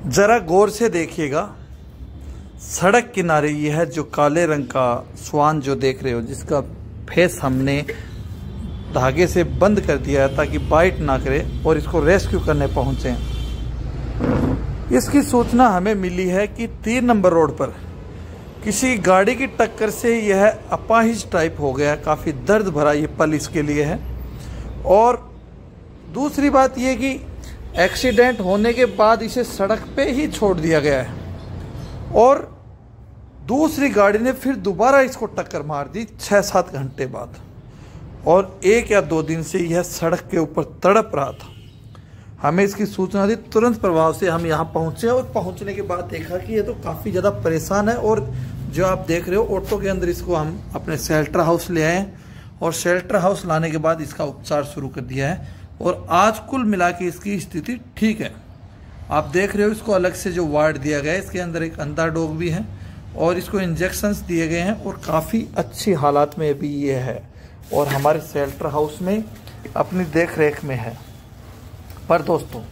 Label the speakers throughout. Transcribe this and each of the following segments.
Speaker 1: ज़रा गौर से देखिएगा, सड़क किनारे यह जो काले रंग का स्वान जो देख रहे हो, जिसका फेस हमने धागे से बंद कर दिया है ताकि बाइट ना करे और इसको रेस्क्यू करने पहुँचे। इसकी सूचना हमें मिली है कि तीन नंबर रोड पर किसी गाड़ी की टक्कर से यह अपाहिज टाइप हो गया, काफ़ी दर्द भरा ये पल इसके लिए है। और दूसरी बात यह कि एक्सीडेंट होने के बाद इसे सड़क पे ही छोड़ दिया गया है। और दूसरी गाड़ी ने फिर दोबारा इसको टक्कर मार दी छः सात घंटे बाद। और एक या दो दिन से यह सड़क के ऊपर तड़प रहा था। हमें इसकी सूचना दी, तुरंत प्रभाव से हम यहाँ पहुँचे और पहुँचने के बाद देखा कि यह तो काफ़ी ज़्यादा परेशान है और जो आप देख रहे हो, ऑटो के अंदर इसको हम अपने शेल्टर हाउस ले आए और शेल्टर हाउस लाने के बाद इसका उपचार शुरू कर दिया है। और आज कुल मिला के इसकी स्थिति ठीक है। आप देख रहे हो इसको अलग से जो वार्ड दिया गया है, इसके अंदर एक अंधा डॉग भी है और इसको इंजेक्शंस दिए गए हैं और काफ़ी अच्छी हालात में भी ये है और हमारे शेल्टर हाउस में अपनी देख रेख में है। पर दोस्तों,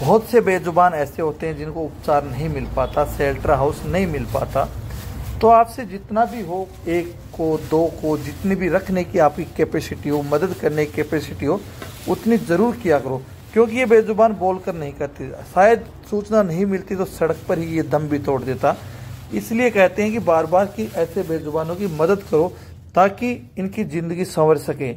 Speaker 1: बहुत से बेजुबान ऐसे होते हैं जिनको उपचार नहीं मिल पाता शेल्टर हाउस नहीं मिल पाता। तो आपसे जितना भी हो, एक को, दो को, जितनी भी रखने की आपकी कैपेसिटी हो, मदद करने की कैपेसिटी हो, उतनी ज़रूर किया करो। क्योंकि ये बेजुबान बोल कर नहीं करती। शायद सूचना नहीं मिलती तो सड़क पर ही ये दम भी तोड़ देता। इसलिए कहते हैं कि बार बार की ऐसे बेजुबानों की मदद करो ताकि इनकी ज़िंदगी संवर सके।